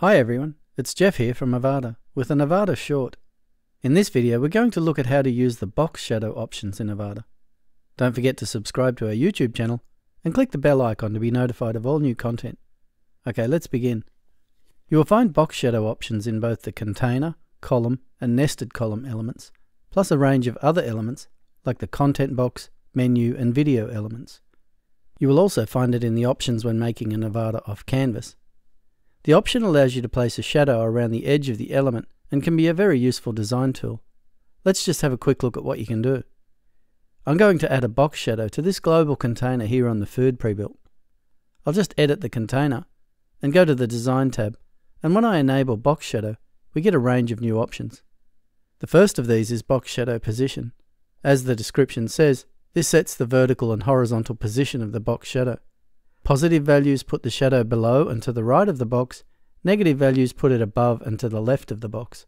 Hi everyone, it's Jeff here from Avada with an Avada short. In this video we're going to look at how to use the box shadow options in Avada. Don't forget to subscribe to our YouTube channel and click the bell icon to be notified of all new content. Okay, let's begin. You will find box shadow options in both the container, column and nested column elements, plus a range of other elements like the content box, menu and video elements. You will also find it in the options when making an Avada off canvas. The option allows you to place a shadow around the edge of the element and can be a very useful design tool. Let's just have a quick look at what you can do. I'm going to add a box shadow to this global container here on the food pre-built. I'll just edit the container and go to the Design tab, and when I enable Box Shadow, we get a range of new options. The first of these is Box Shadow Position. As the description says, this sets the vertical and horizontal position of the box shadow. Positive values put the shadow below and to the right of the box, negative values put it above and to the left of the box.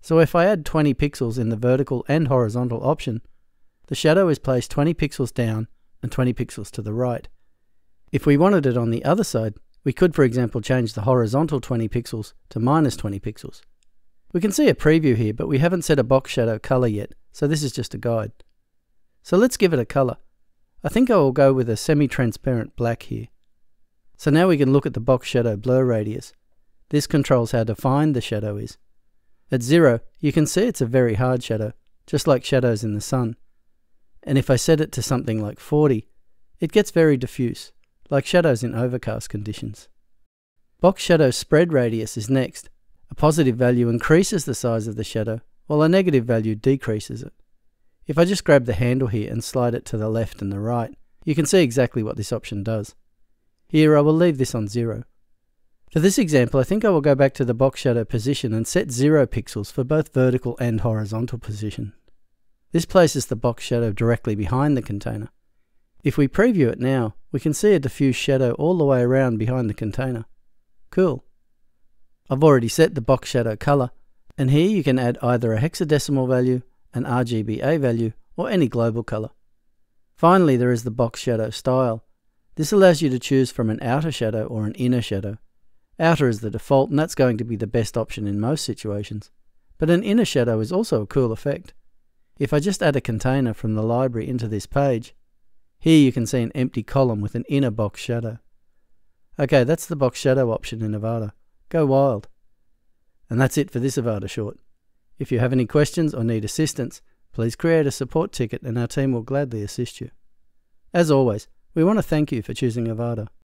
So if I add 20 pixels in the vertical and horizontal option, the shadow is placed 20 pixels down and 20 pixels to the right. If we wanted it on the other side, we could for example change the horizontal 20 pixels to minus 20 pixels. We can see a preview here, but we haven't set a box shadow color yet, so this is just a guide. So let's give it a color. I think I will go with a semi-transparent black here. So now we can look at the box shadow blur radius. This controls how defined the shadow is. At zero, you can see it's a very hard shadow, just like shadows in the sun. And if I set it to something like 40, it gets very diffuse, like shadows in overcast conditions. Box shadow spread radius is next. A positive value increases the size of the shadow, while a negative value decreases it. If I just grab the handle here and slide it to the left and the right, you can see exactly what this option does. Here I will leave this on 0. For this example, I think I will go back to the box shadow position and set 0 pixels for both vertical and horizontal position. This places the box shadow directly behind the container. If we preview it now, we can see a diffuse shadow all the way around behind the container. Cool. I've already set the box shadow color, and here you can add either a hexadecimal value an RGBA value, or any global color. Finally, there is the box shadow style. This allows you to choose from an outer shadow or an inner shadow. Outer is the default, and that's going to be the best option in most situations. But an inner shadow is also a cool effect. If I just add a container from the library into this page, here you can see an empty column with an inner box shadow. Okay, that's the box shadow option in Avada. Go wild. And that's it for this Avada short. If you have any questions or need assistance, please create a support ticket and our team will gladly assist you. As always, we want to thank you for choosing Avada.